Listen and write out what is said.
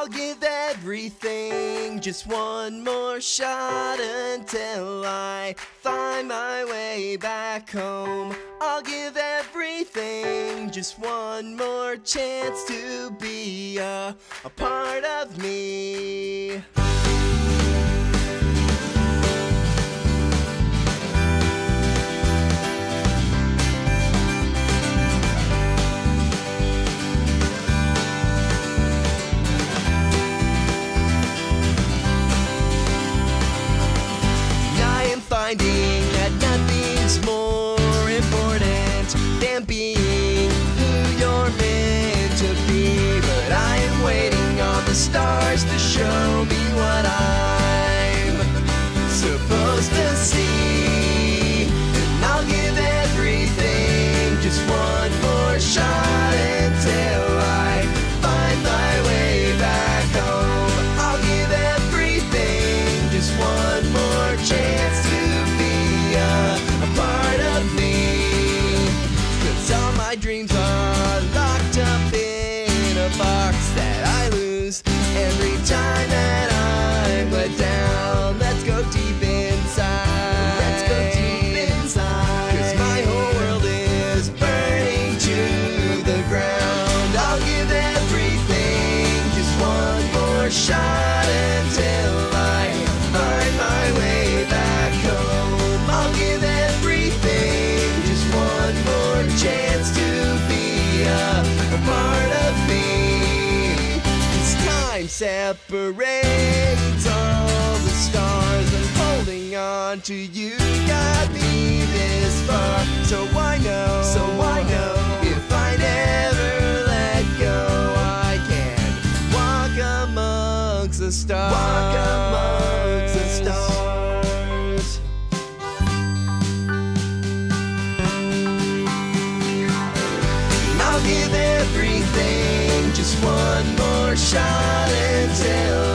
I'll give everything just one more shot until I find my way back home. I'll give everything just one more chance to be a, a part of me. Show me what I'm time separates all the stars and holding on to you got me this far. So I know, so I know if I never let go, I can walk amongst the stars. Walk amongst the stars. I'll give everything just one more shot until I